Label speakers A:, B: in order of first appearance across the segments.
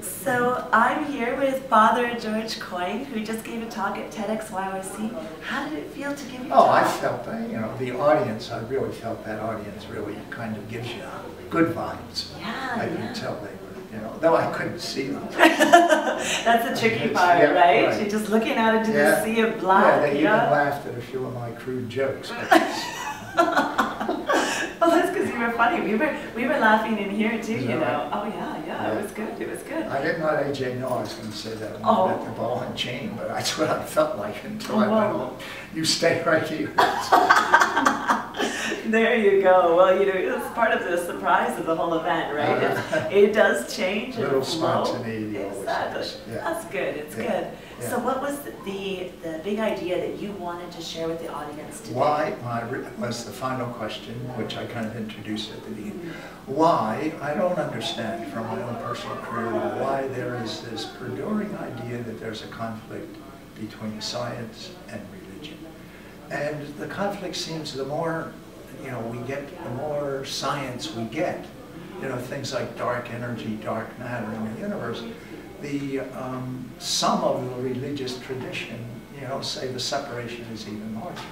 A: So I'm here with Father George Coyne, who just gave a talk at TEDx YYC. How did it feel to give your
B: Oh, I felt that, you know, the audience, I really felt that audience really kind of gives you good vibes.
A: Yeah,
B: I
A: yeah.
B: could tell they were, you know, though I couldn't see them.
A: That's the tricky part,
B: yeah,
A: right?
B: right.
A: You're just looking out into
B: Yeah.
A: the sea of black.
B: Yeah, they even laughed at a few of my crude jokes. but-
A: Well, that's because you were funny. We were we were laughing in here too, you know.
B: right?
A: Oh yeah, yeah,
B: Yeah.
A: It was good. It was good.
B: I didn't let AJ know I was going to say that when
A: Oh.
B: I the ball and chain, but that's what I felt like until I
A: Oh,
B: went home. You stay right here.
A: There you go. Well, you know, it's part of the surprise of the whole event, right?
B: Uh-huh.
A: It, does change and
B: Little spontaneity
A: Exactly.
B: yeah.
A: That's good. It's
B: Yeah,
A: good.
B: yeah.
A: So, what was the the big idea that you wanted to share with the audience today?
B: Why, my, was the final question, which I kind of introduced at the beginning. Why, I don't understand from my own personal career, why there is this perduring idea that there's a conflict between science and religion. And the conflict seems the more, you know, we get, the more science we get, you know, things like dark energy, dark matter in the universe, the, um, some of the religious tradition, you know, say the separation is even larger.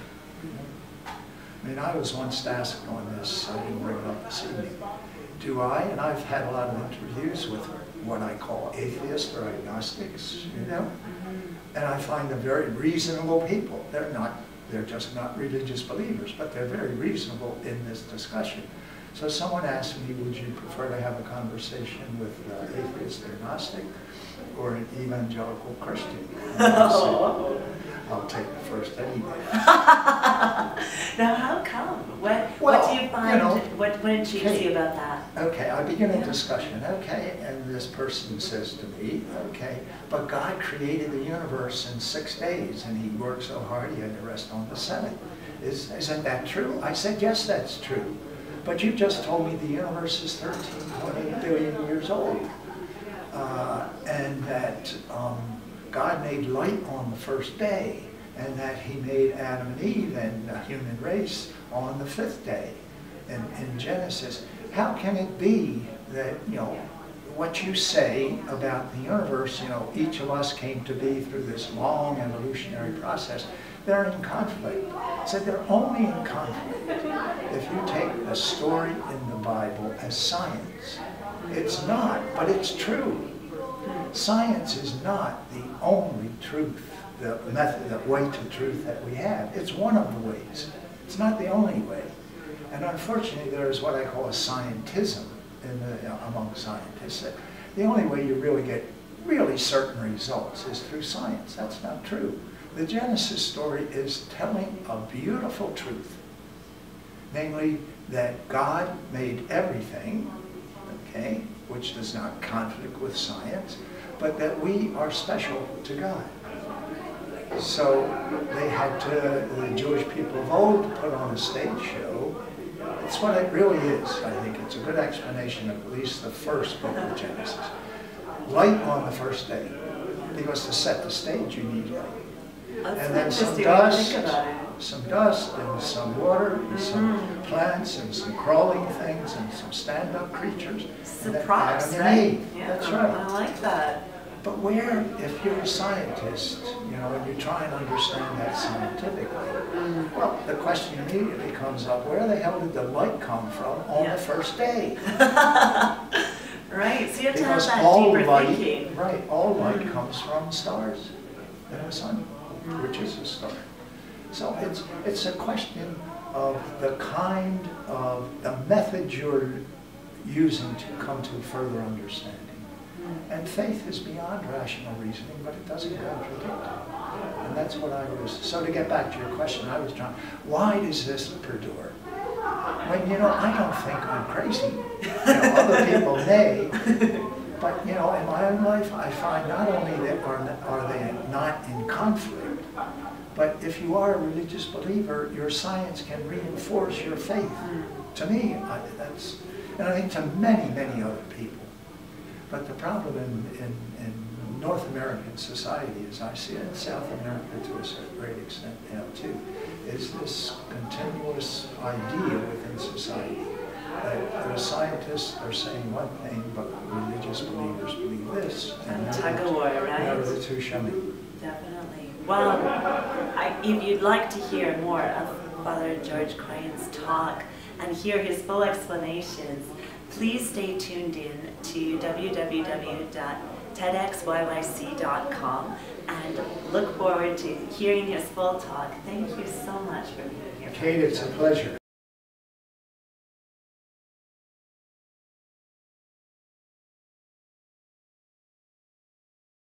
B: I mean, I was once asked on this, I didn't bring it up this evening, do I, and I've had a lot of interviews with what I call atheists or agnostics, you know, and I find them very reasonable people. They're not, they're just not religious believers, but they're very reasonable in this discussion. So someone asked me, would you prefer to have a conversation with uh, atheist or agnostic or an evangelical Christian? Said, I'll take the first any day.
A: now, how come? What what do you
B: you
A: find?
B: know,
A: what what intrigues
B: Kate,
A: you about that?
B: Okay, I begin a discussion, okay, and this person says to me, okay, but God created the universe in six days and he worked so hard he had to rest on the seventh. Is, isn't that true? I said, yes, that's true. But you just told me the universe is 13.8 billion years old. Uh, and that um, God made light on the first day and that he made Adam and Eve and the human race on the fifth day in, in Genesis. How can it be that, you know, what you say about the universe, you know, each of us came to be through this long evolutionary process, they're in conflict. I said they're only in conflict if you take a story in the Bible as science. It's not, but it's true. Science is not the only truth, the method, the way to truth that we have. It's one of the ways. It's not the only way. And unfortunately, there is what I call a scientism the, among scientists. The only way you really get really certain results is through science. That's not true. The Genesis story is telling a beautiful truth, namely that God made everything, okay, which does not conflict with science, but that we are special to God. So they had to, the Jewish people of old put on a stage show. It's what it really is. I think it's a good explanation of at least the first book of Genesis. Light on the first day, because to set the stage you need light. And then some
A: interesting way to
B: dust,
A: think about it.
B: some dust, and some water, and some
A: Mm-hmm.
B: plants, and some crawling things, and some stand-up creatures.
A: Props, right? Yeah,
B: That's
A: I like that.
B: But where, if you're a scientist, you know, and you try and understand that scientifically,
A: Mm.
B: well, the question immediately comes up, where the hell did the light come from on
A: Yeah.
B: the first day?
A: Right. So you have to have
B: Because
A: that
B: all
A: deeper
B: light,
A: thinking.
B: right, all light comes from stars and the sun, which is a star. So it's, it's a question of the kind of, the method you're using to come to further understanding. And faith is beyond rational reasoning, but it doesn't contradict it. And that's what I was, so to get back to your question, I was trying, why does this perdure? When, you know, I don't think I'm crazy. You know, other people may. But, you know, in my own life, I find not only that are, are they not in conflict, but if you are a religious believer, your science can reinforce your faith. Mm. To me, I, that's, and I think to many, many other people. But the problem in, in, in North American society, as I see it, in South America to a great extent now too, is this continuous idea within society the scientists are saying one thing, but religious believers believe this.
A: And
B: never-
A: tug of war,
B: Never
A: right?
B: the two meet.
A: Definitely. Well, I, if you'd like to hear more of Father George Coyne's talk and hear his full explanations, please stay tuned in to www.tedxyyc.com and look forward to hearing his full talk. Thank you so much for being here.
B: Kate, it's a pleasure.